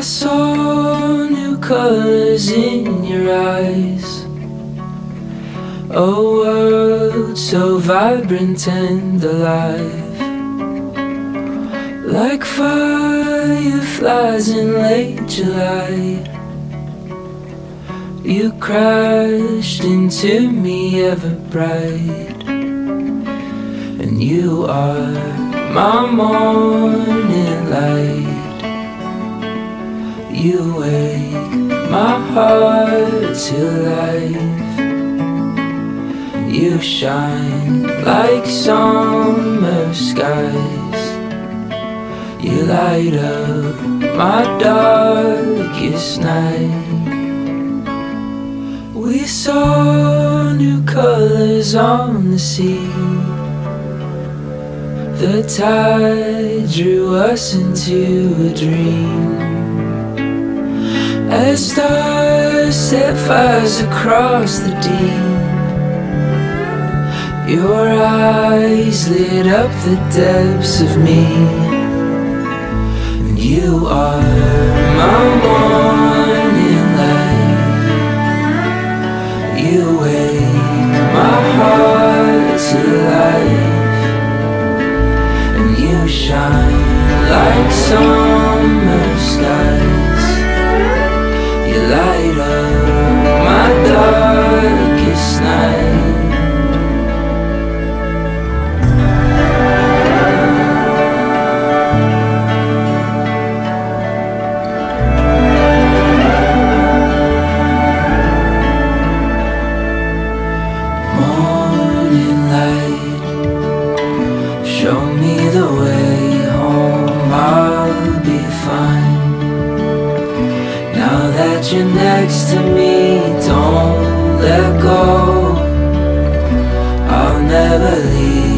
saw new colors in your eyes. A world so vibrant and alive. Like fireflies in late July. You crashed into me ever bright. And you are my morning light. You wake my heart to life. You shine like summer skies. You light up my darkest night. We saw new colors on the sea. The tide drew us into a dream. As stars set fires across the deep Your eyes lit up the depths of me. And you are my morning light. You wake my heart to life. And you shine like summer Morning light. Show me the way home I'll be fine. Now that you're next to me, don't let go. I'll never leave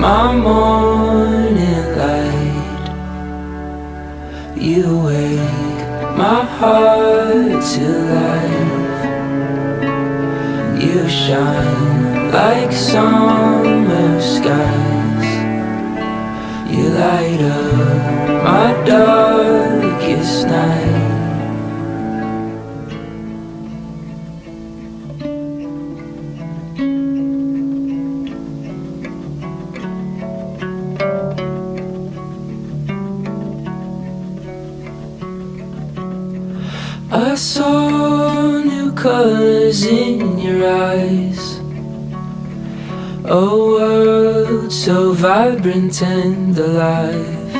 my morning light. You wake my heart to life. You shine like summer skies. You light up my darkest night. I saw new colors in your eyes. A world so vibrant and alive.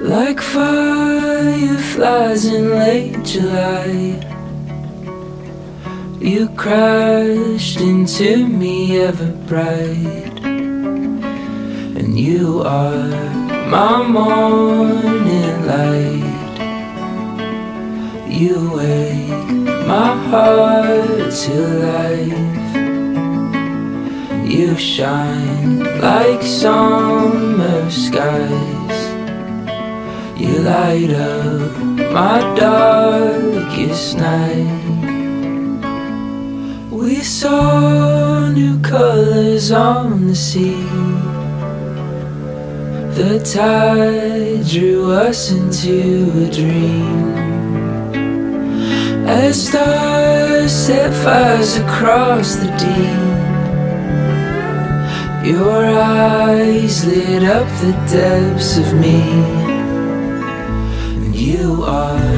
Like fireflies in late July. You crashed into me ever bright. And you are my morning to life. You shine like summer skies. You light up my darkest night. We saw new colors on the sea. The tide drew us into a dream. As stars set fires across the deep. Your eyes lit up the depths of me. And you are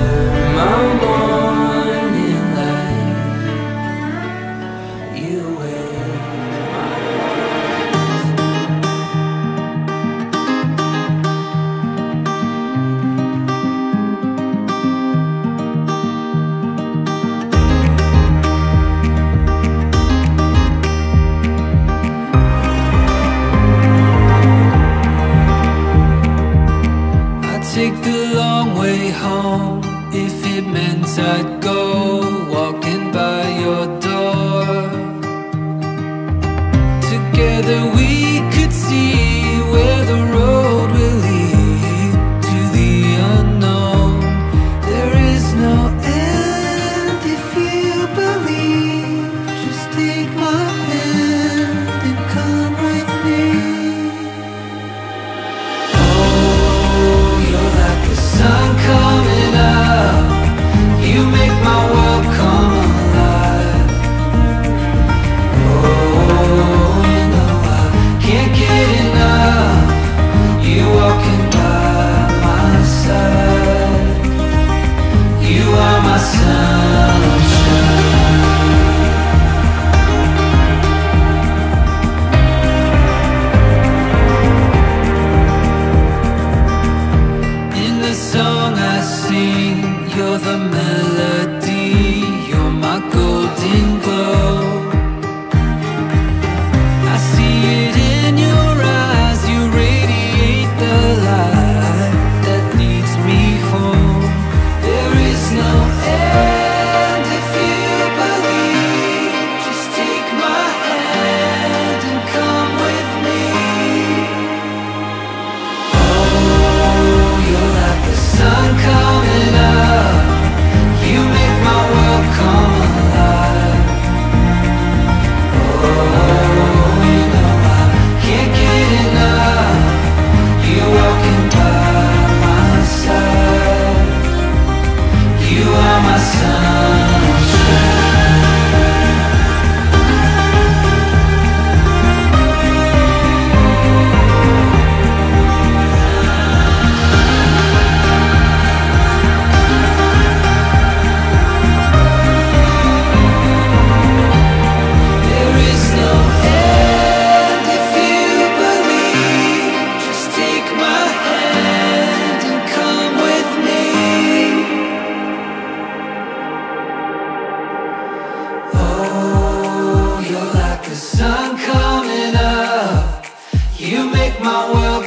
the sun coming up. You make my world